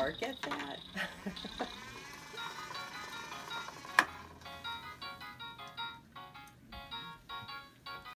Park get that?